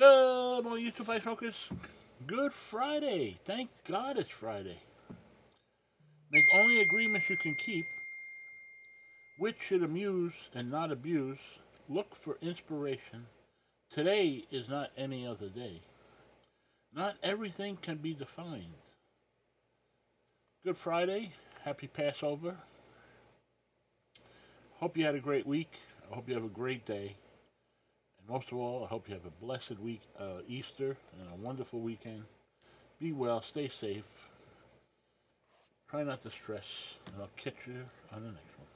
Good morning, YouTube Ice Smokers. Good Friday. Thank God it's Friday. Make only agreements you can keep. Which should amuse and not abuse. Look for inspiration. Today is not any other day. Not everything can be defined. Good Friday. Happy Passover. Hope you had a great week. I hope you have a great day. And most of all, I hope you have a blessed week, uh, Easter, and a wonderful weekend. Be well, stay safe. Try not to stress, and I'll catch you on the next.